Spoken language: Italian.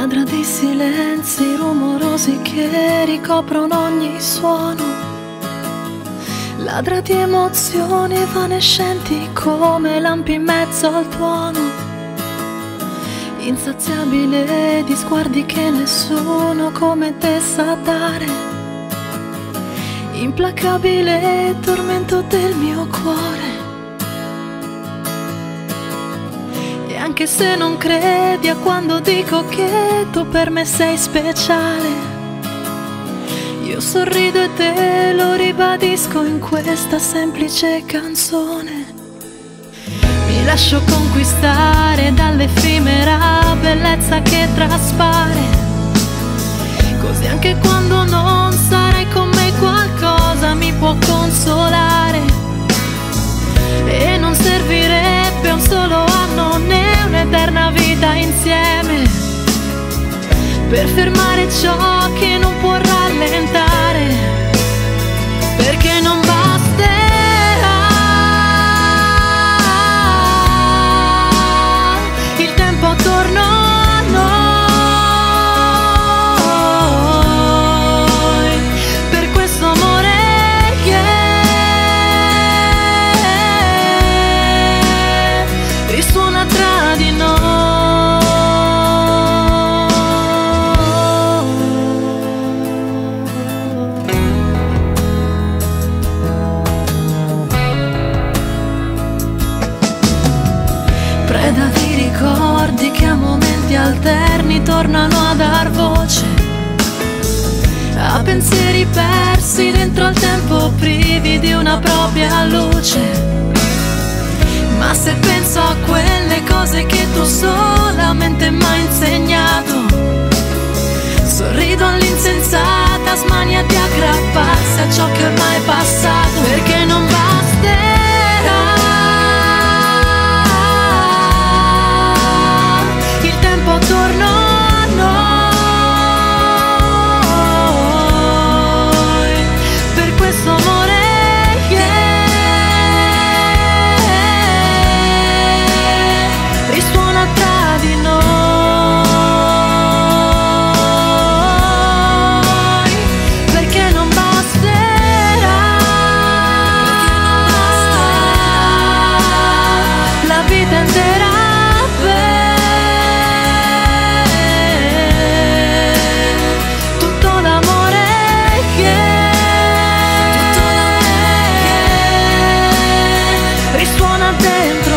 Ladra di silenzi rumorosi che ricoprono ogni suono. Ladra di emozioni evanescenti come lampi in mezzo al tuono. Insaziabile di sguardi che nessuno come te sa dare. Implacabile tormento del mio anche se non credi a quando dico che tu per me sei speciale. Io sorrido e te lo ribadisco in questa semplice canzone. Mi lascio conquistare dall'effimera bellezza che traspare. Così anche quando un'eterna vita insieme per fermare ciò che non può rallentare, alterni tornano a dar voce a pensieri persi dentro al tempo privi di una propria luce. Ma se penso a quelle cose che tu solamente mi hai insegnato, sorrido all'insensata smania di aggrapparsi a ciò che ormai somos one of them.